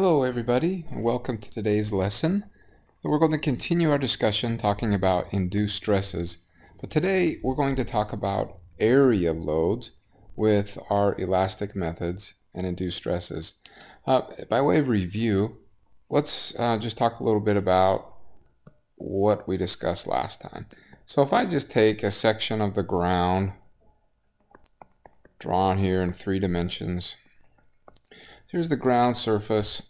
Hello everybody and welcome to today's lesson. We're going to continue our discussion talking about induced stresses. But today we're going to talk about area loads with our elastic methods and induced stresses. Uh, by way of review, let's uh, just talk a little bit about what we discussed last time. So if I just take a section of the ground drawn here in three dimensions Here's the ground surface.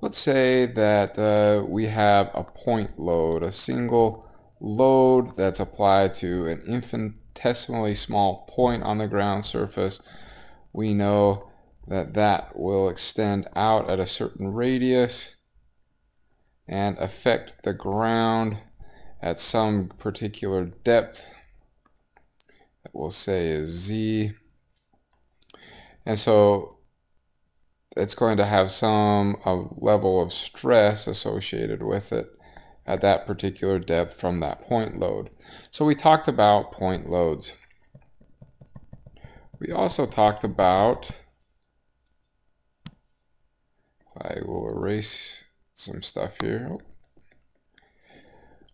Let's say that uh, we have a point load, a single load that's applied to an infinitesimally small point on the ground surface. We know that that will extend out at a certain radius and affect the ground at some particular depth that we'll say is z. And so it's going to have some uh, level of stress associated with it at that particular depth from that point load. So we talked about point loads. We also talked about, I will erase some stuff here.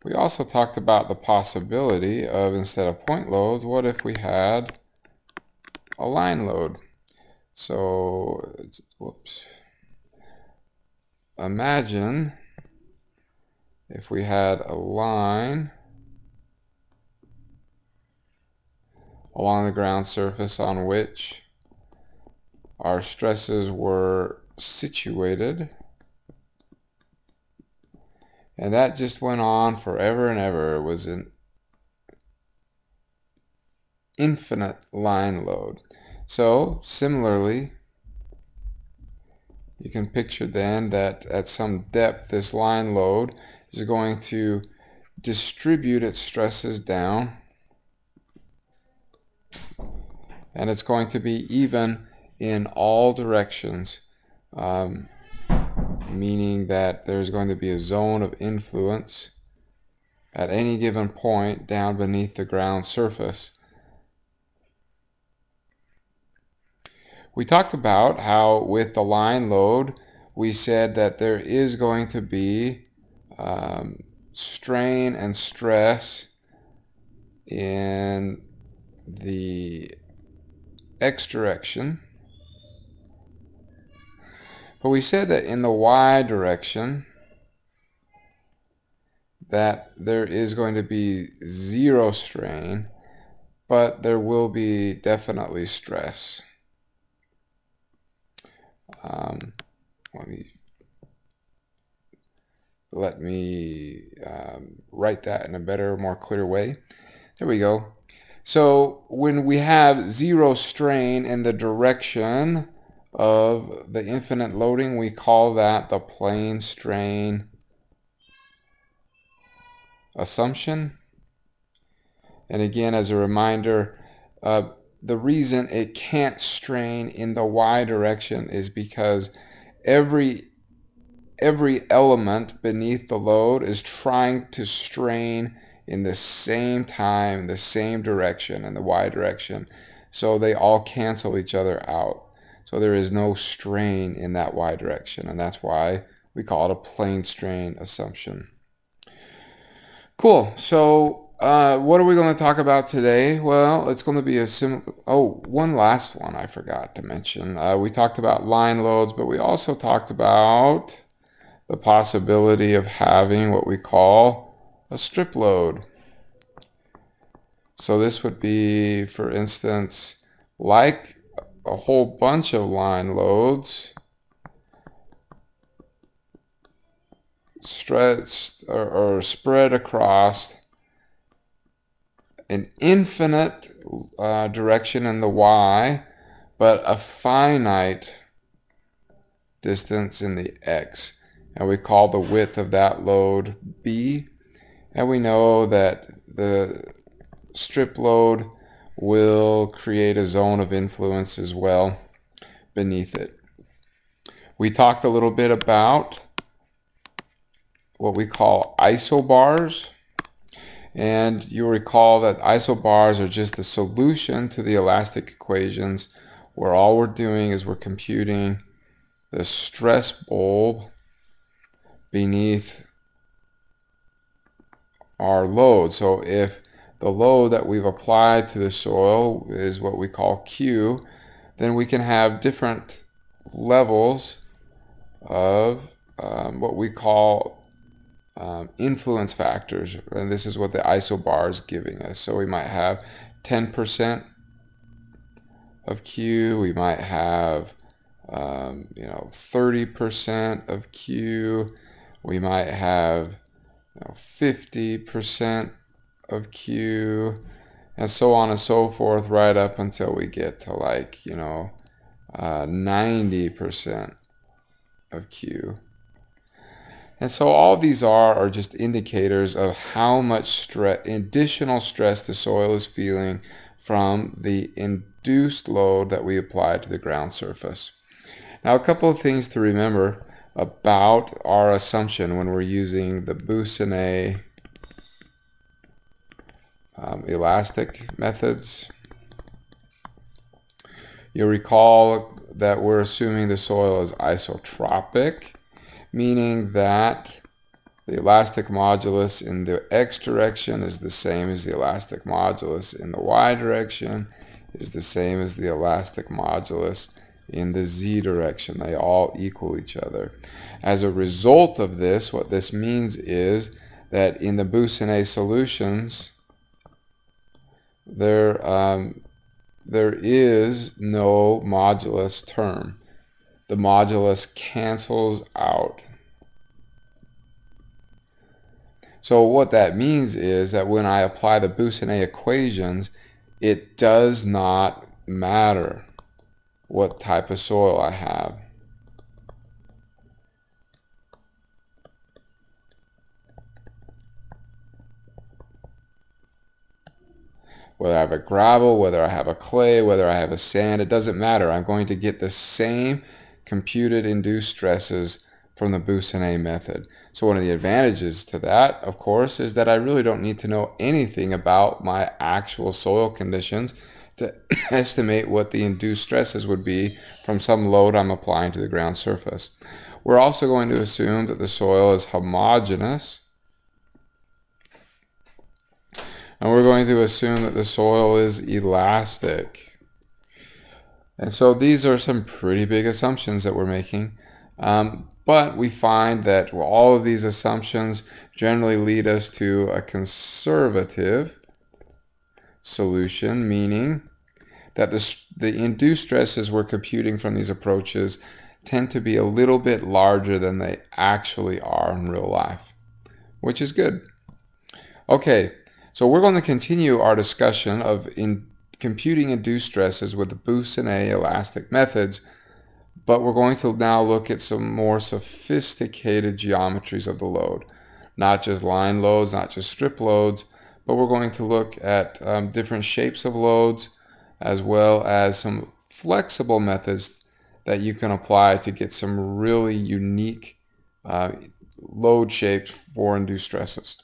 We also talked about the possibility of, instead of point loads, what if we had a line load? So, whoops. Imagine if we had a line along the ground surface on which our stresses were situated. And that just went on forever and ever. It was an infinite line load. So similarly, you can picture then that at some depth this line load is going to distribute its stresses down. And it's going to be even in all directions um, meaning that there's going to be a zone of influence at any given point down beneath the ground surface We talked about how with the line load, we said that there is going to be um, strain and stress in the x direction. But we said that in the y direction, that there is going to be zero strain, but there will be definitely stress. Um, let me let me um, write that in a better, more clear way. There we go. So when we have zero strain in the direction of the infinite loading, we call that the plane strain assumption. And again, as a reminder, uh, the reason it can't strain in the y direction is because every every element beneath the load is trying to strain in the same time, the same direction, in the y direction. So they all cancel each other out. So there is no strain in that y direction. And that's why we call it a plane strain assumption. Cool. So uh, what are we going to talk about today? Well, it's going to be a sim. Oh, one last one I forgot to mention. Uh, we talked about line loads, but we also talked about the possibility of having what we call a strip load. So this would be, for instance, like a whole bunch of line loads stretched or, or spread across an infinite uh, direction in the y, but a finite distance in the x. And we call the width of that load b. And we know that the strip load will create a zone of influence as well beneath it. We talked a little bit about what we call isobars. And you'll recall that isobars are just the solution to the elastic equations where all we're doing is we're computing the stress bulb beneath our load. So if the load that we've applied to the soil is what we call Q, then we can have different levels of um, what we call um, influence factors. And this is what the isobar is giving us. So we might have 10% of Q. We might have, um, you know, 30% of Q. We might have you know, 50% of Q and so on and so forth right up until we get to like, you know, uh, 90% of Q. And so all these are are just indicators of how much stress, additional stress the soil is feeling from the induced load that we apply to the ground surface. Now a couple of things to remember about our assumption when we're using the Boussinesq um, elastic methods. You'll recall that we're assuming the soil is isotropic, meaning that the elastic modulus in the x direction is the same as the elastic modulus in the y direction, is the same as the elastic modulus in the z direction. They all equal each other. As a result of this, what this means is that in the Boussinesq solutions, there, um, there is no modulus term. The modulus cancels out. So what that means is that when I apply the Boussinesq equations, it does not matter what type of soil I have. whether I have a gravel, whether I have a clay, whether I have a sand, it doesn't matter. I'm going to get the same computed induced stresses from the Boussinesq method. So one of the advantages to that, of course, is that I really don't need to know anything about my actual soil conditions to estimate what the induced stresses would be from some load I'm applying to the ground surface. We're also going to assume that the soil is homogeneous And we're going to assume that the soil is elastic. And so these are some pretty big assumptions that we're making. Um, but we find that all of these assumptions generally lead us to a conservative solution, meaning that the, the induced stresses we're computing from these approaches tend to be a little bit larger than they actually are in real life, which is good. Okay, so we're going to continue our discussion of in computing induced stresses with the Boussinesq elastic methods, but we're going to now look at some more sophisticated geometries of the load. Not just line loads, not just strip loads, but we're going to look at um, different shapes of loads as well as some flexible methods that you can apply to get some really unique uh, load shapes for induced stresses.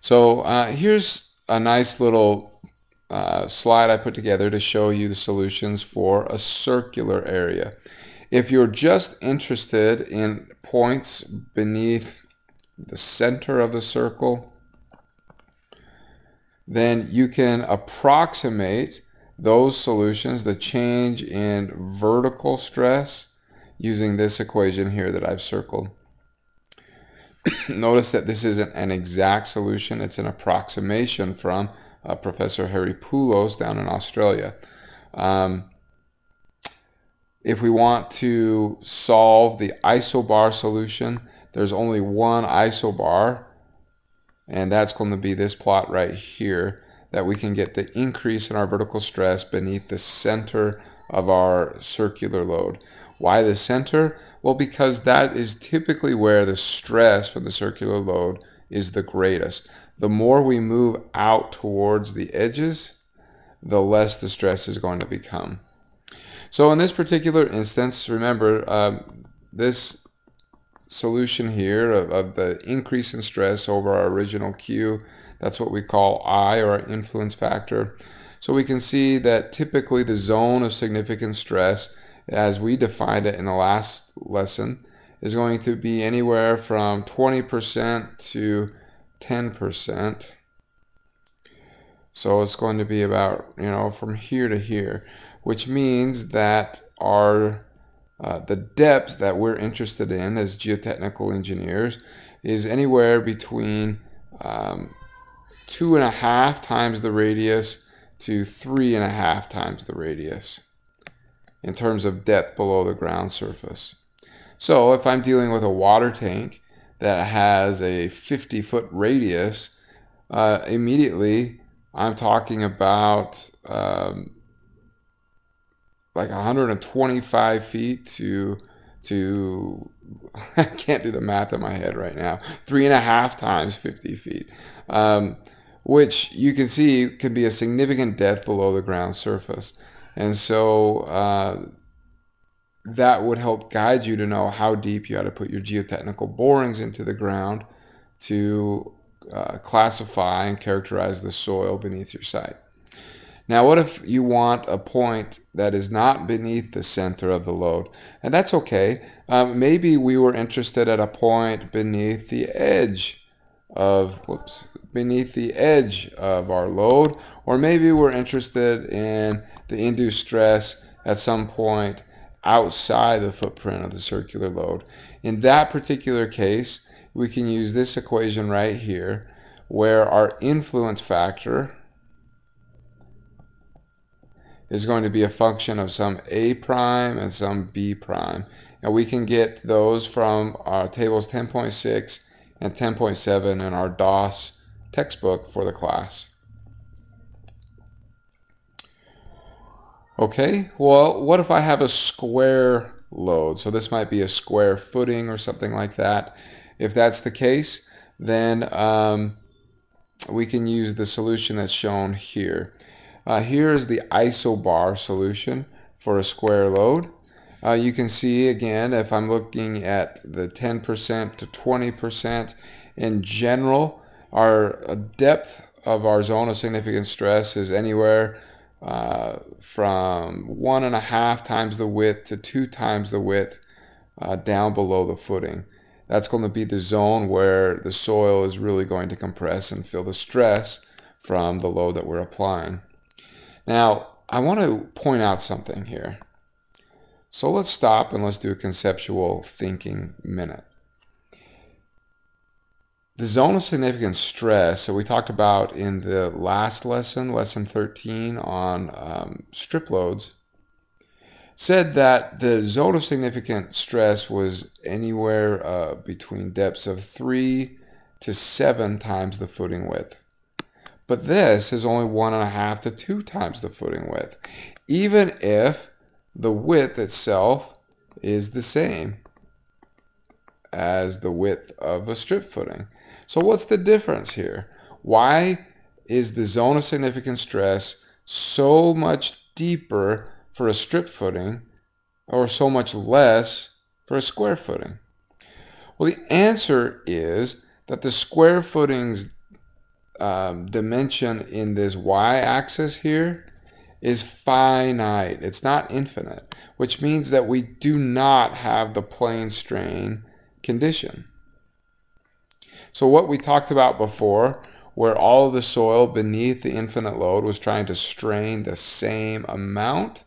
So uh, here's a nice little uh, slide I put together to show you the solutions for a circular area. If you're just interested in points beneath the center of the circle, then you can approximate those solutions, the change in vertical stress, using this equation here that I've circled. Notice that this isn't an exact solution, it's an approximation from uh, Professor Harry Poulos down in Australia. Um, if we want to solve the isobar solution, there's only one isobar, and that's going to be this plot right here, that we can get the increase in our vertical stress beneath the center of our circular load. Why the center? Well, because that is typically where the stress from the circular load is the greatest. The more we move out towards the edges, the less the stress is going to become. So in this particular instance, remember um, this solution here of, of, the increase in stress over our original Q, that's what we call I or influence factor. So we can see that typically the zone of significant stress as we defined it in the last lesson, is going to be anywhere from 20% to 10%. So it's going to be about, you know, from here to here, which means that our uh, the depth that we're interested in as geotechnical engineers is anywhere between um, two and a half times the radius to three and a half times the radius in terms of depth below the ground surface. So if I'm dealing with a water tank that has a 50 foot radius, uh, immediately I'm talking about um, like 125 feet to to I can't do the math in my head right now. Three and a half times 50 feet, um, which you can see can be a significant depth below the ground surface. And so uh, that would help guide you to know how deep you ought to put your geotechnical borings into the ground to uh, classify and characterize the soil beneath your site. Now, what if you want a point that is not beneath the center of the load? And that's okay. Um, maybe we were interested at a point beneath the edge of, whoops, beneath the edge of our load, or maybe we're interested in the induced stress at some point outside the footprint of the circular load. In that particular case, we can use this equation right here, where our influence factor is going to be a function of some a prime and some b prime. And we can get those from our tables 10.6 and 10.7 in our Das textbook for the class. Okay, well, what if I have a square load? So this might be a square footing or something like that. If that's the case, then um, we can use the solution that's shown here. Uh, here is the isobar solution for a square load. Uh, you can see again if I'm looking at the 10% to 20% in general our depth of our zone of significant stress is anywhere uh, from one and a half times the width to two times the width uh, down below the footing. That's going to be the zone where the soil is really going to compress and feel the stress from the load that we're applying. Now, I want to point out something here. So let's stop and let's do a conceptual thinking minute. The zone of significant stress that we talked about in the last lesson, lesson 13 on um, strip loads, said that the zone of significant stress was anywhere uh, between depths of 3 to 7 times the footing width. But this is only one and a half to two times the footing width, even if the width itself is the same as the width of a strip footing. So what's the difference here? Why is the zone of significant stress so much deeper for a strip footing or so much less for a square footing? Well, the answer is that the square footing's um, dimension in this y-axis here is finite. It's not infinite, which means that we do not have the plane strain condition. So what we talked about before, where all of the soil beneath the infinite load was trying to strain the same amount,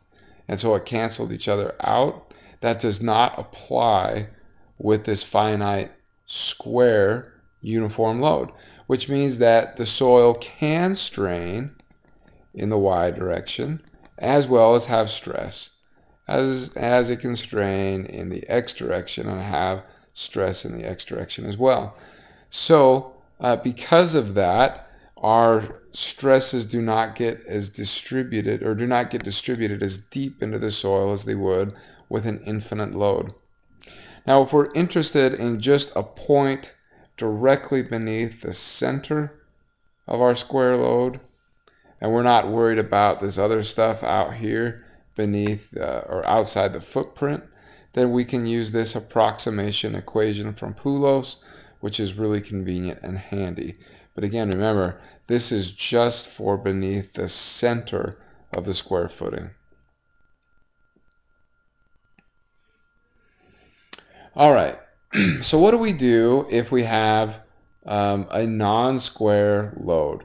and so it canceled each other out, that does not apply with this finite square uniform load which means that the soil can strain in the y direction as well as have stress as, as it can strain in the x direction and have stress in the x direction as well. So uh, because of that, our stresses do not get as distributed or do not get distributed as deep into the soil as they would with an infinite load. Now, if we're interested in just a point directly beneath the center of our square load. And we're not worried about this other stuff out here beneath uh, or outside the footprint. Then we can use this approximation equation from Poulos, which is really convenient and handy. But again, remember, this is just for beneath the center of the square footing. All right. so what do we do if we have um, a non-square load?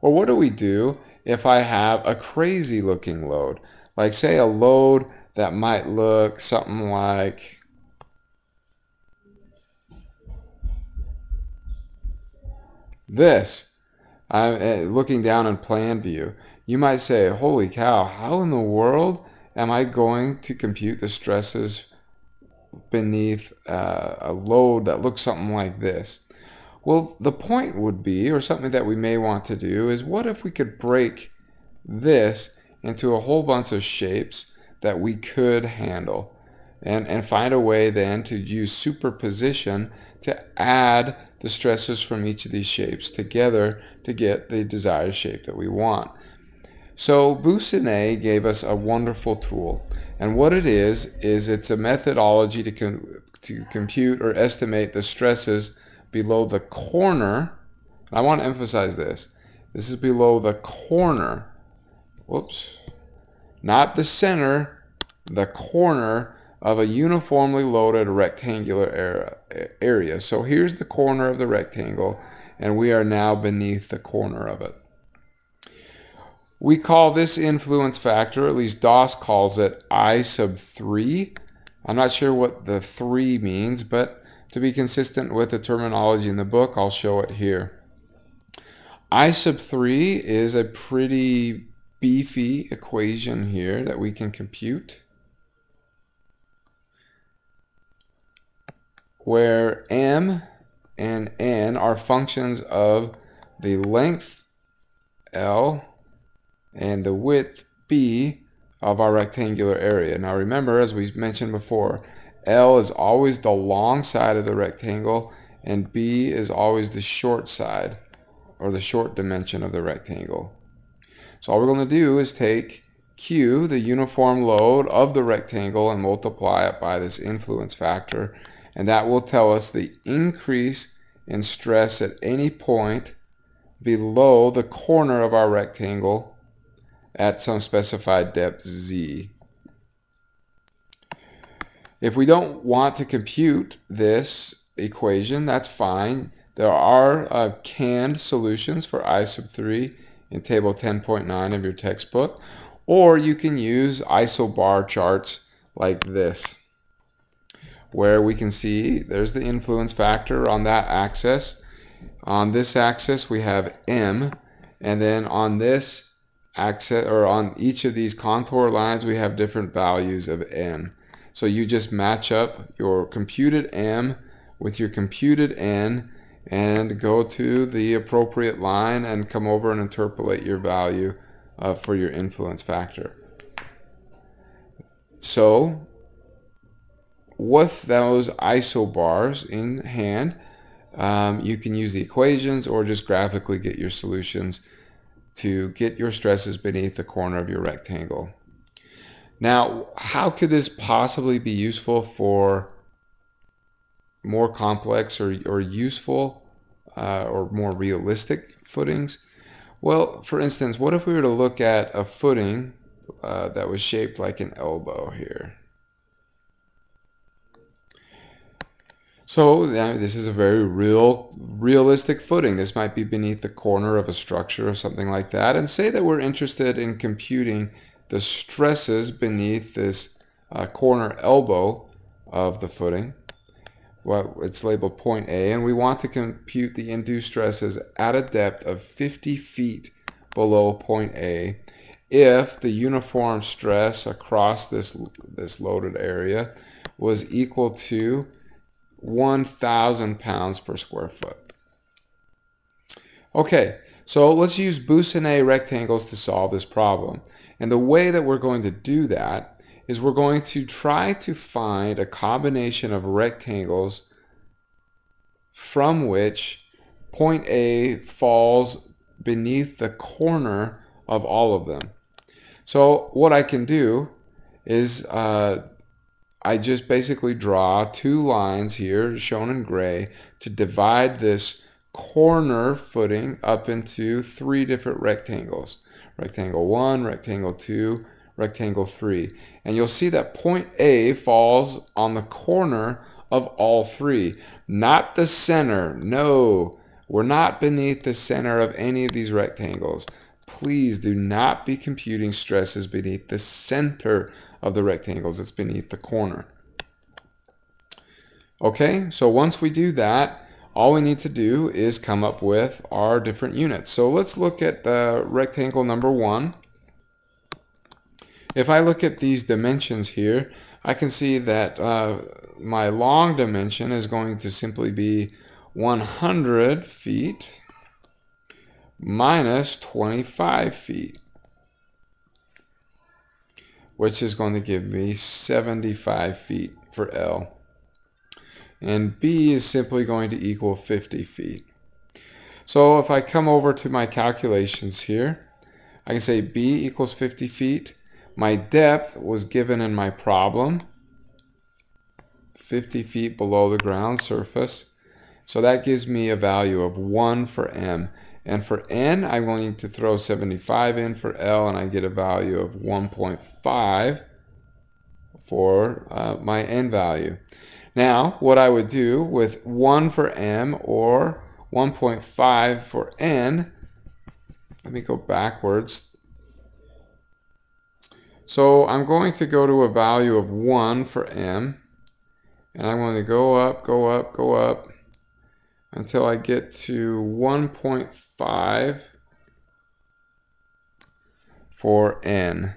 Or what do we do if I have a crazy looking load? Like say a load that might look something like this. I'm uh, looking down in plan view. You might say, holy cow, how in the world am I going to compute the stresses beneath uh, a load that looks something like this? Well, the point would be, or something that we may want to do, is what if we could break this into a whole bunch of shapes that we could handle and, and find a way then to use superposition to add the stresses from each of these shapes together to get the desired shape that we want. So Boussinesq gave us a wonderful tool. And what it is, is it's a methodology to, com to compute or estimate the stresses below the corner. I want to emphasize this. This is below the corner. Whoops. Not the center, the corner of a uniformly loaded rectangular area. So here's the corner of the rectangle, and we are now beneath the corner of it. We call this influence factor, at least Das calls it I sub 3. I'm not sure what the 3 means, but to be consistent with the terminology in the book, I'll show it here. I sub 3 is a pretty beefy equation here that we can compute. Where m and n are functions of the length L and the width B of our rectangular area. Now remember, as we mentioned before, L is always the long side of the rectangle and B is always the short side or the short dimension of the rectangle. So all we're going to do is take Q, the uniform load of the rectangle, and multiply it by this influence factor. And that will tell us the increase in stress at any point below the corner of our rectangle at some specified depth z. If we don't want to compute this equation, that's fine. There are uh, canned solutions for I sub 3 in table 10.9 of your textbook, or you can use isobar charts like this, where we can see there's the influence factor on that axis. On this axis we have m, and then on this axis, or on each of these contour lines we have different values of n. So you just match up your computed m with your computed n and go to the appropriate line and come over and interpolate your value uh, for your influence factor. So with those isobars in hand, um, you can use the equations or just graphically get your solutions to get your stresses beneath the corner of your rectangle. Now, how could this possibly be useful for more complex or, or useful uh, or more realistic footings? Well, for instance, what if we were to look at a footing uh, that was shaped like an elbow here? So this is a very real, realistic footing. This might be beneath the corner of a structure or something like that. And say that we're interested in computing the stresses beneath this uh, corner elbow of the footing. Well, it's labeled point A, and we want to compute the induced stresses at a depth of 50 feet below point A if the uniform stress across this, this loaded area was equal to 1,000 pounds per square foot. Okay, so let's use Boussinesq rectangles to solve this problem. And the way that we're going to do that is we're going to try to find a combination of rectangles from which point A falls beneath the corner of all of them. So what I can do is uh, I just basically draw two lines here shown in gray to divide this corner footing up into three different rectangles. Rectangle 1, rectangle 2, rectangle 3. And you'll see that point A falls on the corner of all three. Not the center. No, we're not beneath the center of any of these rectangles. Please do not be computing stresses beneath the center of the rectangles. that's beneath the corner. Okay, so once we do that, all we need to do is come up with our different units. So let's look at the rectangle number one. If I look at these dimensions here, I can see that uh, my long dimension is going to simply be 100 feet minus 25 feet, which is going to give me 75 feet for L. And B is simply going to equal 50 feet. So if I come over to my calculations here, I can say B equals 50 feet. My depth was given in my problem, 50 feet below the ground surface. So that gives me a value of 1 for M. And for N, I'm going to throw 75 in for L, and I get a value of 1.5 for uh, my N value. Now, what I would do with 1 for M or 1.5 for N, let me go backwards. So I'm going to go to a value of 1 for M, and I'm going to go up, go up, go up, until I get to 1.5 for n.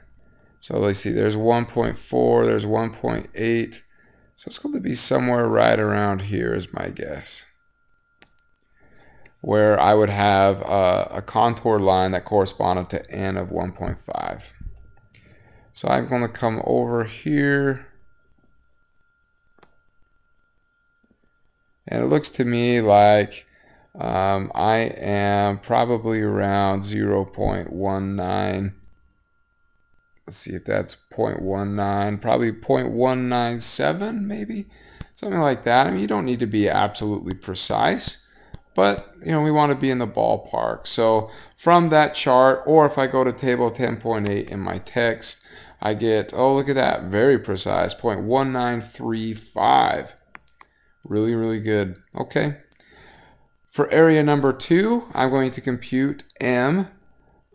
So let's see, there's 1.4, there's 1.8. So it's going to be somewhere right around here is my guess. Where I would have a, a contour line that corresponded to n of 1.5. So I'm going to come over here And it looks to me like um, I am probably around 0.19. Let's see if that's 0.19, probably 0.197 maybe, something like that. I mean, you don't need to be absolutely precise, but you know, we want to be in the ballpark. So from that chart, or if I go to table 10.8 in my text, I get, oh, look at that, very precise, 0.1935. Really, really good. Okay. For area number two, I'm going to compute M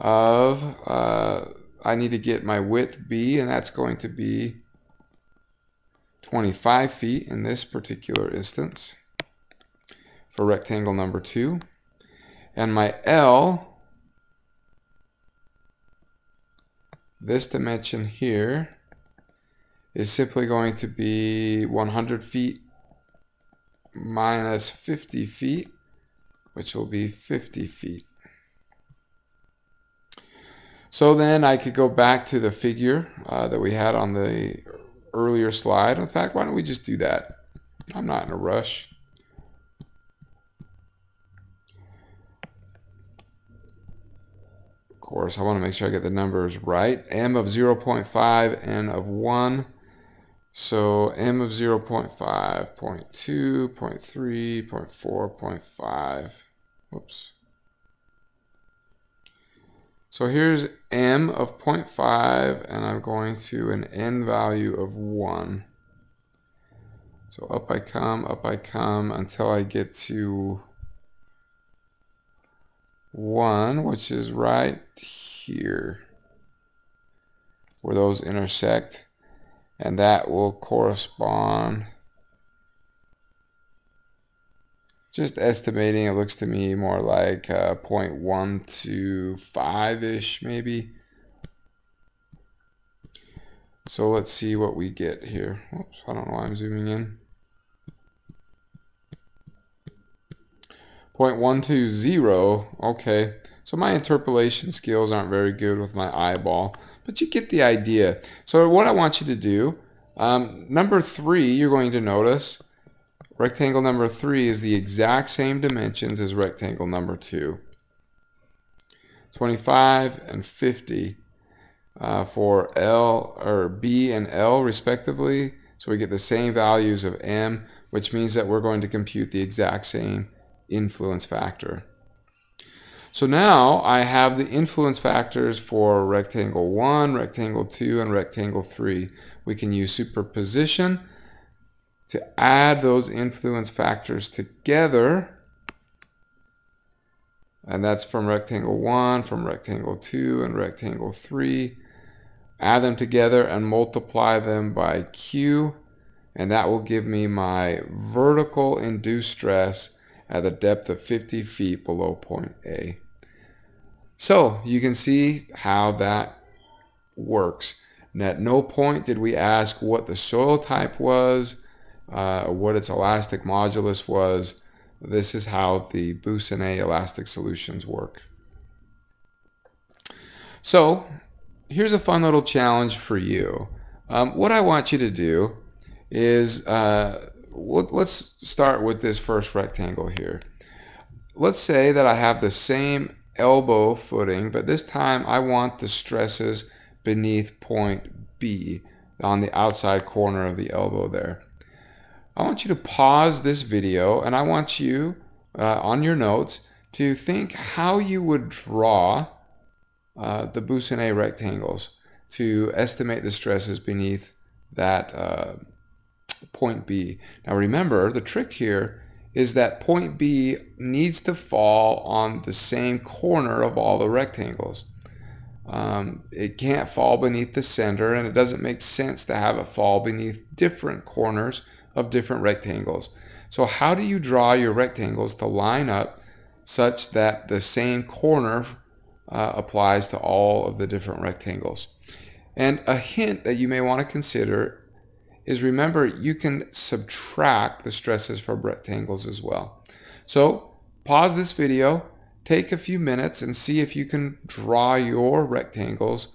of, uh, I need to get my width B, and that's going to be 25 feet in this particular instance for rectangle number two. And my L, this dimension here, is simply going to be 100 feet minus 50 feet, which will be 50 feet. So then I could go back to the figure uh, that we had on the earlier slide. In fact, why don't we just do that? I'm not in a rush. Of course, I want to make sure I get the numbers right. M of 0.5, N of 1. So m of 0 0.5, 0 0.2, 0.3, 0.4, 0.5. Whoops. So here's m of 0.5, and I'm going to an n value of 1. So up I come, up I come, until I get to 1, which is right here, where those intersect and that will correspond just estimating it looks to me more like uh, 0.125-ish maybe. So let's see what we get here. Oops, I don't know why I'm zooming in. 0.120 okay. So my interpolation skills aren't very good with my eyeball but you get the idea. So what I want you to do, um, number three, you're going to notice rectangle number three is the exact same dimensions as rectangle number two. 25 and 50 uh, for L or B and L respectively. So we get the same values of M, which means that we're going to compute the exact same influence factor. So now I have the influence factors for rectangle 1, rectangle 2, and rectangle 3. We can use superposition to add those influence factors together. And that's from rectangle 1, from rectangle 2, and rectangle 3. Add them together and multiply them by Q. And that will give me my vertical induced stress at the depth of 50 feet below point A. So you can see how that works. And at no point did we ask what the soil type was, uh, what its elastic modulus was. This is how the Boussinesq elastic solutions work. So here's a fun little challenge for you. Um, what I want you to do is, uh, let's start with this first rectangle here. Let's say that I have the same elbow footing, but this time I want the stresses beneath point B on the outside corner of the elbow there. I want you to pause this video and I want you uh, on your notes to think how you would draw uh, the Boussinesq rectangles to estimate the stresses beneath that uh, point B. Now remember, the trick here is that point B needs to fall on the same corner of all the rectangles. Um, it can't fall beneath the center and it doesn't make sense to have it fall beneath different corners of different rectangles. So how do you draw your rectangles to line up such that the same corner uh, applies to all of the different rectangles? And a hint that you may want to consider is remember you can subtract the stresses from rectangles as well. So pause this video, take a few minutes and see if you can draw your rectangles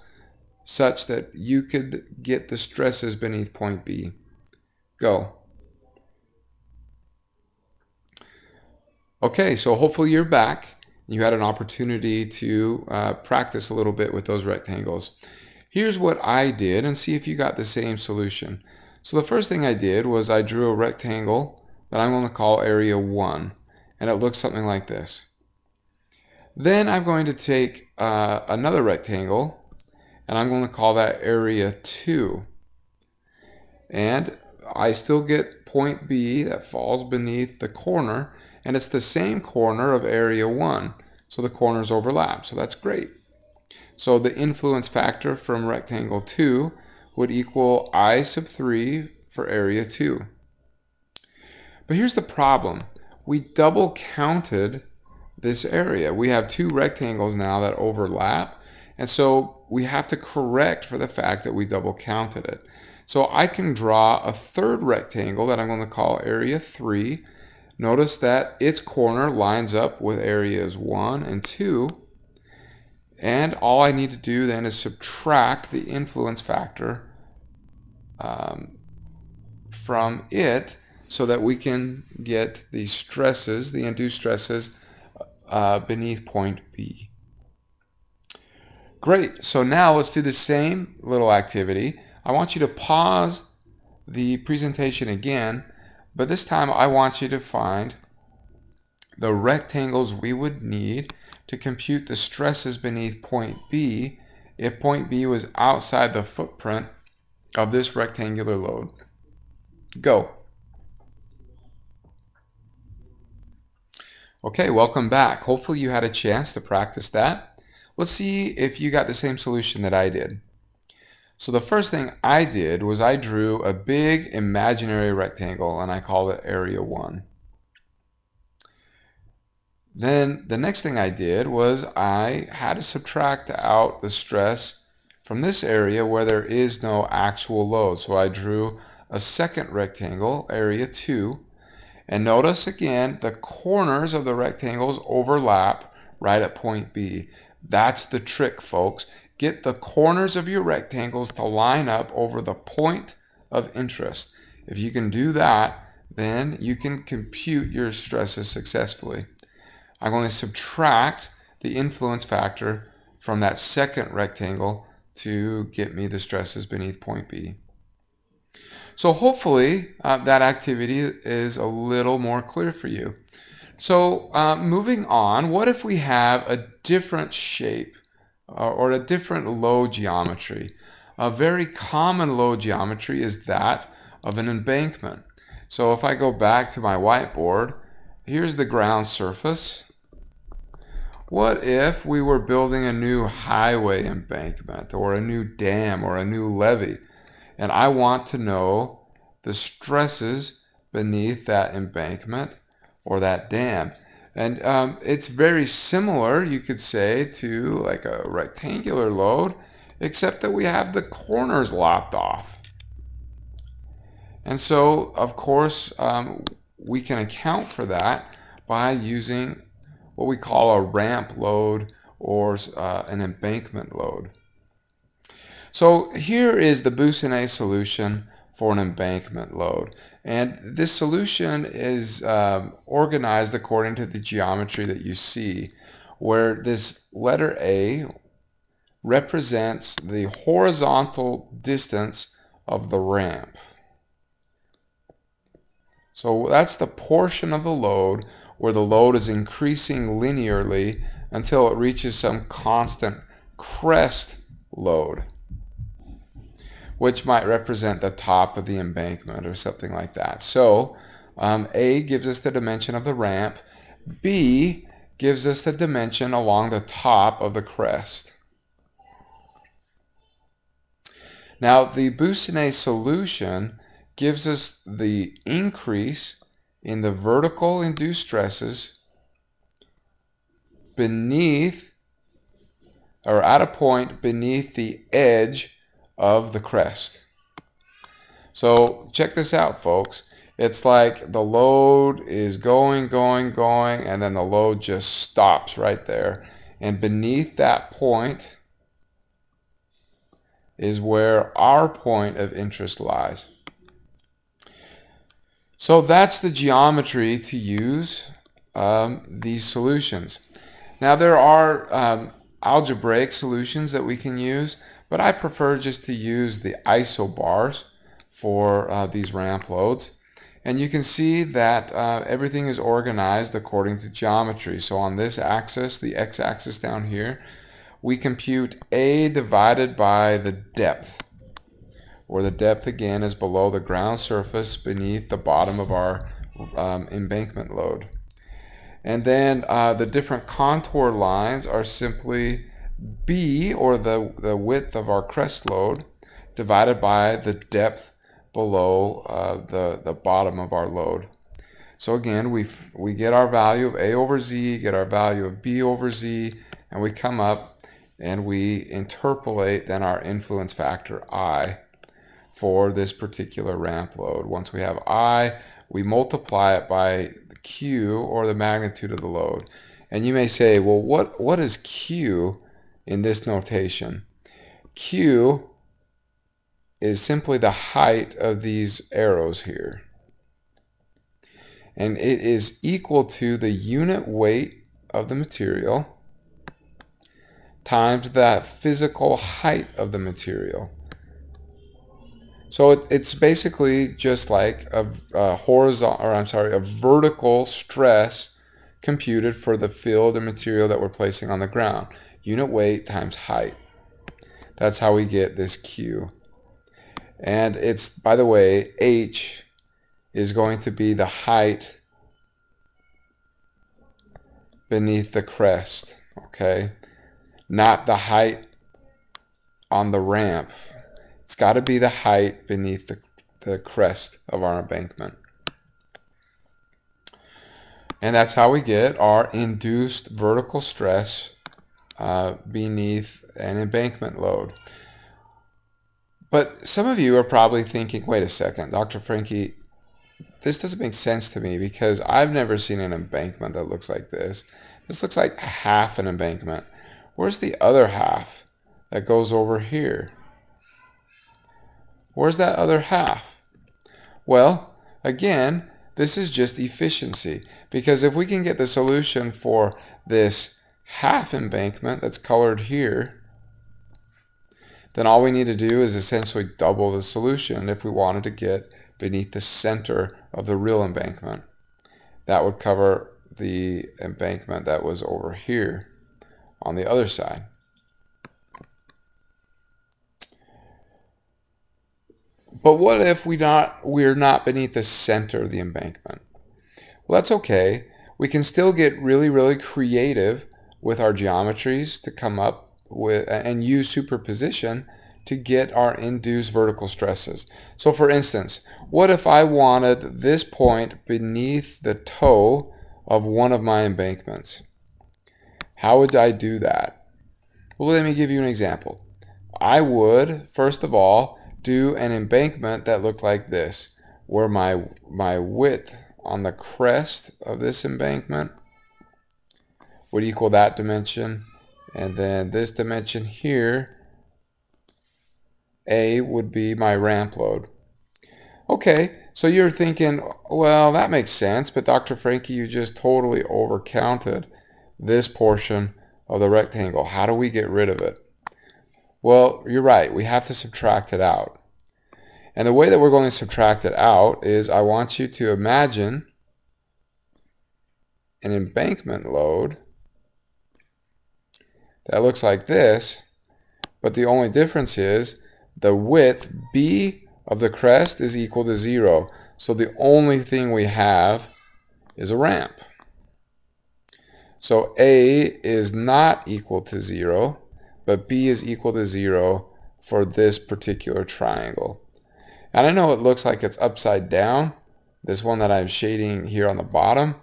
such that you could get the stresses beneath point B. Go. Okay, so hopefully you're back. You had an opportunity to uh, practice a little bit with those rectangles. Here's what I did and see if you got the same solution. So the first thing I did was I drew a rectangle that I'm going to call area 1 and it looks something like this. Then I'm going to take uh, another rectangle and I'm going to call that area 2. And I still get point B that falls beneath the corner and it's the same corner of area 1. So the corners overlap. So that's great. So the influence factor from rectangle 2 would equal I sub 3 for area 2. But here's the problem. We double counted this area. We have two rectangles now that overlap. And so we have to correct for the fact that we double counted it. So I can draw a third rectangle that I'm going to call area 3. Notice that its corner lines up with areas 1 and 2. And all I need to do then is subtract the influence factor um, from it so that we can get the stresses, the induced stresses uh, beneath point B. Great, so now let's do the same little activity. I want you to pause the presentation again, but this time I want you to find the rectangles we would need to compute the stresses beneath point B if point B was outside the footprint of this rectangular load. Go. Okay, welcome back. Hopefully you had a chance to practice that. Let's see if you got the same solution that I did. So the first thing I did was I drew a big imaginary rectangle and I called it area 1. Then the next thing I did was I had to subtract out the stress from this area where there is no actual load. So I drew a second rectangle, area 2, and notice again the corners of the rectangles overlap right at point B. That's the trick, folks. Get the corners of your rectangles to line up over the point of interest. If you can do that, then you can compute your stresses successfully. I'm going to subtract the influence factor from that second rectangle to get me the stresses beneath point B. So hopefully uh, that activity is a little more clear for you. So uh, moving on, what if we have a different shape or a different low geometry? A very common low geometry is that of an embankment. So if I go back to my whiteboard, here's the ground surface. What if we were building a new highway embankment or a new dam or a new levee and I want to know the stresses beneath that embankment or that dam. And um, it's very similar, you could say, to like a rectangular load, except that we have the corners lopped off. And so, of course, um, we can account for that by using what we call a ramp load or uh, an embankment load. So here is the Boussinesq solution for an embankment load. And this solution is um, organized according to the geometry that you see, where this letter A represents the horizontal distance of the ramp. So that's the portion of the load where the load is increasing linearly until it reaches some constant crest load which might represent the top of the embankment or something like that. So um, A gives us the dimension of the ramp. B gives us the dimension along the top of the crest. Now the Boussinesq solution gives us the increase in the vertical induced stresses beneath or at a point beneath the edge of the crest. So check this out, folks. It's like the load is going, going, going, and then the load just stops right there. And beneath that point is where our point of interest lies. So that's the geometry to use um, these solutions. Now there are um, algebraic solutions that we can use, but I prefer just to use the isobars for uh, these ramp loads. And you can see that uh, everything is organized according to geometry. So on this axis, the x-axis down here, we compute A divided by the depth, where the depth again is below the ground surface beneath the bottom of our um, embankment load. And then uh, the different contour lines are simply B, or the, the width of our crest load, divided by the depth below uh, the, the bottom of our load. So again, we we get our value of A over Z, get our value of B over Z, and we come up and we interpolate then our influence factor I for this particular ramp load. Once we have I, we multiply it by Q or the magnitude of the load. And you may say, well, what, what is Q? In this notation. Q is simply the height of these arrows here. And it is equal to the unit weight of the material times the physical height of the material. So it, it's basically just like a, a horizontal, or I'm sorry, a vertical stress computed for the field or material that we're placing on the ground unit weight times height. That's how we get this Q. And it's, by the way, H is going to be the height beneath the crest, okay? Not the height on the ramp. It's got to be the height beneath the, the crest of our embankment. And that's how we get our induced vertical stress uh, beneath an embankment load. But some of you are probably thinking, wait a second, Dr. Franke, this doesn't make sense to me because I've never seen an embankment that looks like this. This looks like half an embankment. Where's the other half that goes over here? Where's that other half? Well, again, this is just efficiency because if we can get the solution for this half embankment that's colored here, then all we need to do is essentially double the solution if we wanted to get beneath the center of the real embankment. That would cover the embankment that was over here on the other side. but what if we not we're not beneath the center of the embankment? Well, that's okay. We can still get really, really creative with our geometries to come up with and use superposition to get our induced vertical stresses. So for instance, what if I wanted this point beneath the toe of one of my embankments? How would I do that? Well, let me give you an example. I would, first of all, do an embankment that looked like this, where my, my width on the crest of this embankment would equal that dimension. And then this dimension here a would be my ramp load. Okay, so you're thinking, well, that makes sense, but Dr. Franke, you just totally overcounted this portion of the rectangle. How do we get rid of it? Well, you're right. We have to subtract it out. And the way that we're going to subtract it out is I want you to imagine an embankment load that looks like this, but the only difference is the width b of the crest is equal to 0. So the only thing we have is a ramp. So a is not equal to 0, but b is equal to 0 for this particular triangle. And I know it looks like it's upside down, this one that I'm shading here on the bottom,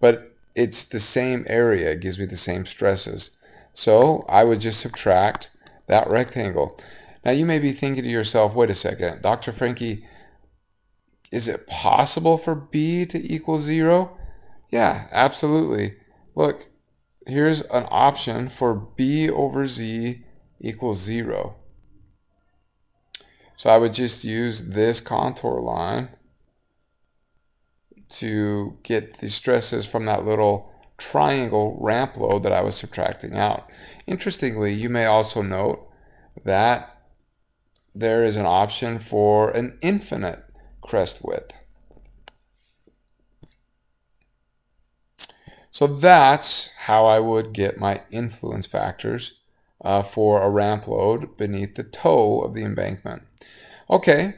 but it's the same area. It gives me the same stresses. So I would just subtract that rectangle. Now you may be thinking to yourself, wait a second, Dr. Franke, is it possible for B to equal zero? Yeah, absolutely. Look, here's an option for B over Z equals zero. So I would just use this contour line to get the stresses from that little triangle ramp load that I was subtracting out. Interestingly, you may also note that there is an option for an infinite crest width. So that's how I would get my influence factors uh, for a ramp load beneath the toe of the embankment. Okay,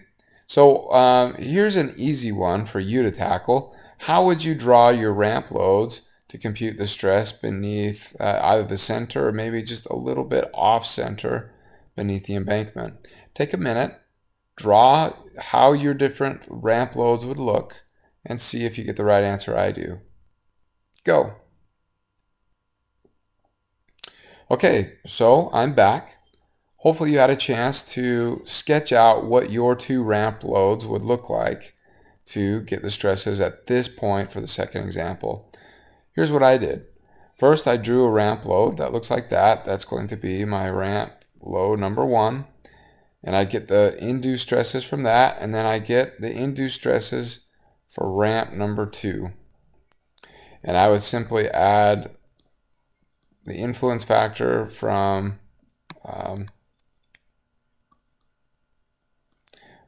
so um, here's an easy one for you to tackle. How would you draw your ramp loads to compute the stress beneath uh, either the center or maybe just a little bit off center beneath the embankment? take a minute, draw how your different ramp loads would look, and see if you get the right answer I do. Go. Okay, so I'm back. Hopefully you had a chance to sketch out what your two ramp loads would look like to get the stresses at this point for the second example. Here's what I did. First, I drew a ramp load that looks like that. That's going to be my ramp load number one and I get the induced stresses from that, and then I get the induced stresses for ramp number two. And I would simply add the influence factor from um,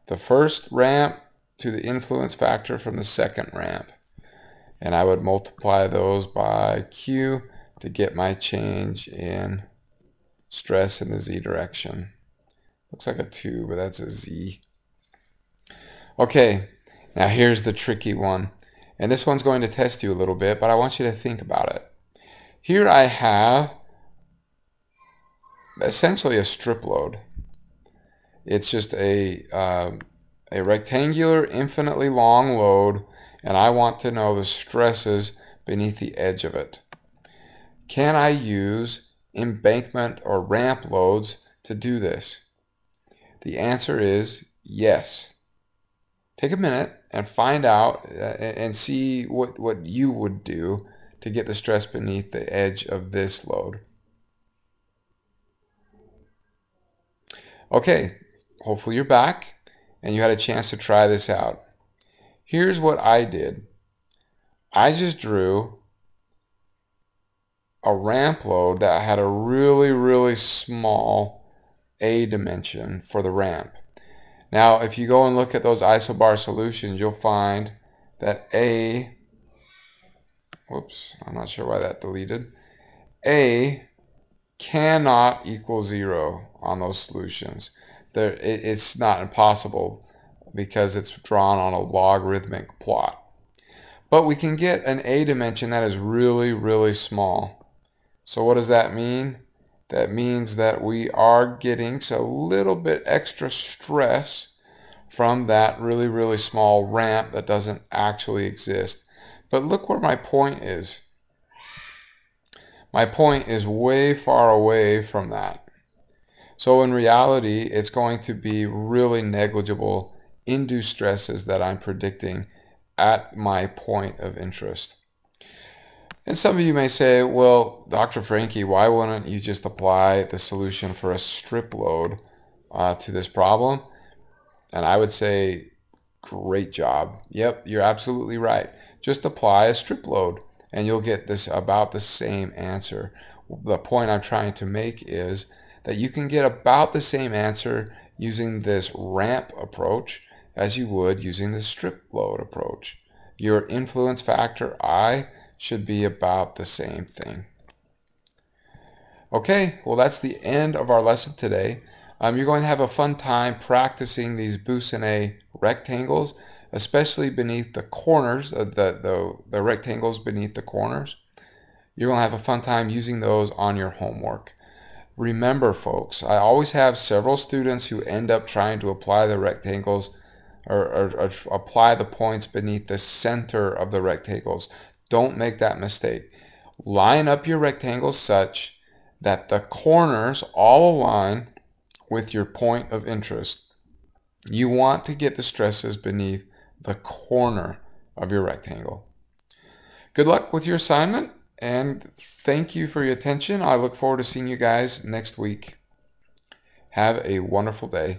the first ramp to the influence factor from the second ramp. And I would multiply those by Q to get my change in stress in the z direction. Looks like a 2, but that's a Z. Okay, now here's the tricky one. And this one's going to test you a little bit, but I want you to think about it. Here I have essentially a strip load. It's just a, um, a rectangular, infinitely long load, and I want to know the stresses beneath the edge of it. Can I use embankment or ramp loads to do this? The answer is yes. Take a minute and find out uh, and see what, what you would do to get the stress beneath the edge of this load. Okay, hopefully you're back and you had a chance to try this out. Here's what I did. I just drew a ramp load that had a really, really small a dimension for the ramp. Now, if you go and look at those isobar solutions, you'll find that A, whoops, I'm not sure why that deleted, A cannot equal zero on those solutions. there, it, it's not impossible because it's drawn on a logarithmic plot. But we can get an A dimension that is really, really small. So what does that mean? That means that we are getting a little bit extra stress from that really, really small ramp that doesn't actually exist. But look where my point is. My point is way far away from that. So in reality, it's going to be really negligible induced stresses that I'm predicting at my point of interest. And some of you may say, well, Dr. Franke, why wouldn't you just apply the solution for a strip load uh, to this problem? And I would say, great job. Yep, you're absolutely right. Just apply a strip load and you'll get this about the same answer. The point I'm trying to make is that you can get about the same answer using this ramp approach as you would using the strip load approach. Your influence factor I should be about the same thing. Okay, well that's the end of our lesson today. Um, you're going to have a fun time practicing these Boussinesq rectangles, especially beneath the corners, of the, the, the rectangles beneath the corners. You're going to have a fun time using those on your homework. Remember, folks, I always have several students who end up trying to apply the rectangles or, or, or apply the points beneath the center of the rectangles. Don't make that mistake. Line up your rectangles such that the corners all align with your point of interest. You want to get the stresses beneath the corner of your rectangle. Good luck with your assignment and thank you for your attention. I look forward to seeing you guys next week. Have a wonderful day.